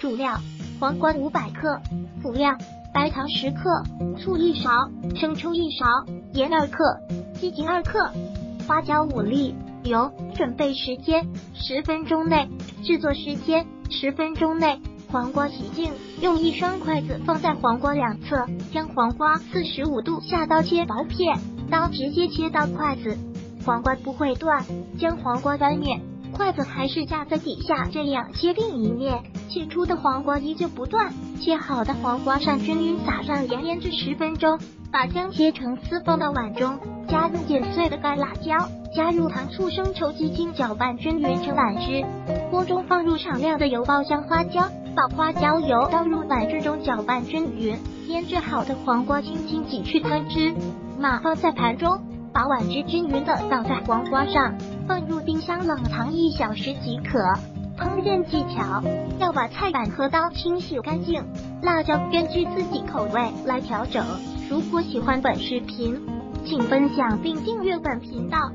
主料：黄瓜五百克，辅料：白糖十克，醋一勺，生抽一勺，盐二克，鸡精二克，花椒五粒。油。准备时间十分钟内，制作时间十分钟内。黄瓜洗净，用一双筷子放在黄瓜两侧，将黄瓜四十五度下刀切薄片，刀直接切到筷子，黄瓜不会断。将黄瓜翻面，筷子还是架在底下，这样切另一面，切出的黄瓜依旧不断。切好的黄瓜上均匀撒上盐，腌制十分钟。把姜切成丝放到碗中，加入剪碎的干辣椒，加入糖醋生抽鸡精，搅拌均匀成碗汁。锅中放入少量的油爆香花椒，把花椒油倒入碗汁中，搅拌均匀。腌制好的黄瓜轻轻挤去汤汁，码放在盘中，把碗汁均匀的倒在黄瓜上，放入冰箱冷藏一小时即可。烹饪技巧：要把菜板和刀清洗干净，辣椒根据自己口味来调整。如果喜欢本视频，请分享并订阅本频道。